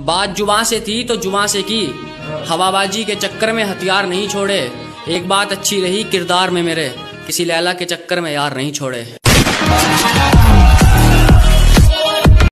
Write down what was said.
बात जुबा से थी तो जुबा से की। हवाबाजी के चक्कर में हथियार नहीं छोड़े। एक बात अच्छी रही, किरदार में मेरे। किसी लैला के चक्कर में यार नहीं छोड़े।